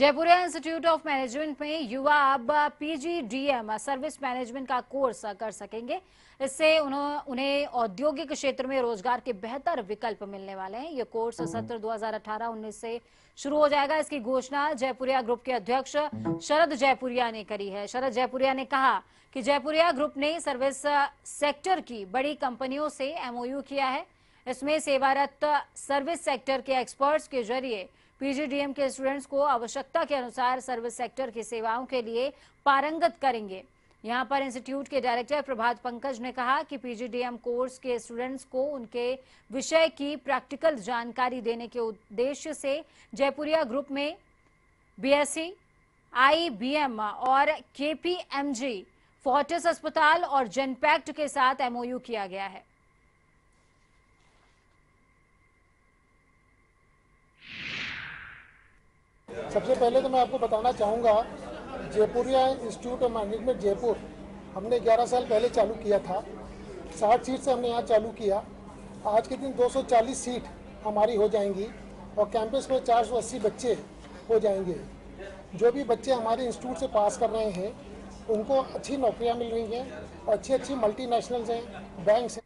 Jaipuria Institute of management में युवा अब पीजीडीएम सर्विस मैनेजमेंट का कोर्स कर सकेंगे। इससे उन्हें औद्योगिक क्षेत्र में रोज़गार के बेहतर विकल्प मिलने वाले हैं। ये कोर्स सत्र 2018-19 से शुरू हो जाएगा। इसकी घोषणा जयपुरिया ग्रुप के अध्यक्ष शरद जयपुरिया ने करी है। शरद जयपुरिया ने कहा कि जयपुरिया ग्रुप ने सर्विस सेक्टर की बड़ी कंपनियों से एमओयू किया है। इसमें सेवारत सर्विस सेक्टर के एक्सपर्ट्स के ज़रिए पीजीडीएम के स्टूडेंट्स को आवश्यकता के अनुसार सर्विस सेक्टर की सेवाओं के लिए पारंगत करेंगे। यहाँ पर इंस्टीट्यूट के डायरेक्टर प्रभात पंकज ने कहा कि पीजीडीएम कोर्स के स्टूडेंट्स को उनके विषय की प्रैक्टिकल जानकारी देने के उद्देश्य से जयपुरिया ग्रुप में बीएससी, आईबीएम और केपीएमजी, फोर्टिस अस्पताल और जेनपैक्ट के साथ एमओयू किया गया है। सबसे पहले तो मैं आपको बताना चाहूँगा Jaipuria Institute of Management Jaipur, हमने 11 साल पहले चालू किया था। 60 सीट से हमने यहाँ चालू किया। आज के दिन 240 सीट हमारी हो जाएँगी और कैंपस में 480 बच्चे हो जाएँगे। जो भी बच्चे हमारे इंस्टीट्यूट से पास कर रहे हैं, उनको अच्छी नौकरियाँ मिल रही हैं अच्छी अच्छी मल्टीनेशनल्स हैं बैंक्स